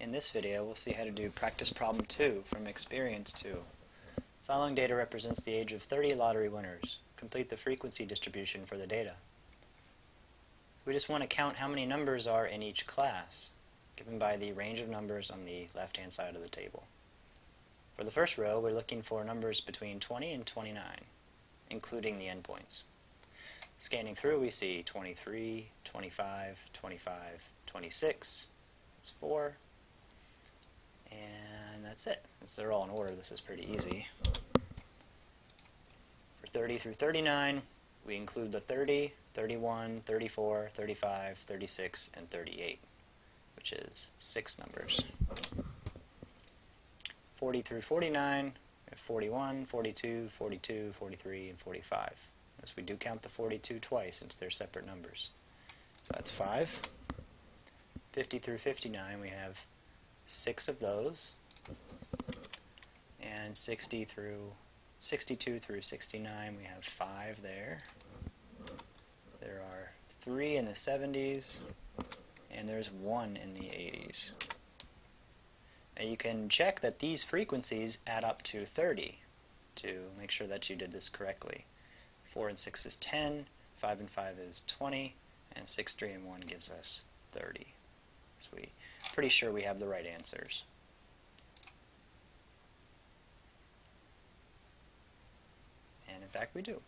In this video, we'll see how to do practice problem 2 from experience 2. Following data represents the age of 30 lottery winners. Complete the frequency distribution for the data. We just want to count how many numbers are in each class, given by the range of numbers on the left-hand side of the table. For the first row, we're looking for numbers between 20 and 29, including the endpoints. Scanning through, we see 23, 25, 25, 26, that's 4, and that's it. Since they're all in order, this is pretty easy. For 30 through 39, we include the 30, 31, 34, 35, 36, and 38, which is six numbers. 40 through 49, 41, 42, 42, 43, and 45. Notice we do count the 42 twice since they're separate numbers. So that's 5. 50 through 59, we have six of those. And 60 through 62 through 69, we have five there. There are three in the 70s, and there's one in the 80s. And you can check that these frequencies add up to 30 to make sure that you did this correctly. 4 and 6 is 10, 5 and 5 is 20, and 6, 3, and 1 gives us 30. So we pretty sure we have the right answers. And in fact we do.